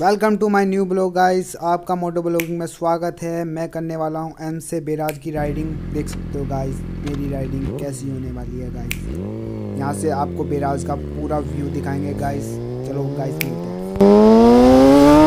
Welcome to my new blog guys आपका मोटो blogging में स्वागत है। मैं करने वाला हूँ एम से बेराज की राइडिंग देख सकते हो गाइस मेरी राइडिंग कैसी होने वाली है गाइस यहाँ से आपको बेराज का पूरा व्यू दिखाएँगे गाइस चलो गाइस मिलते हैं।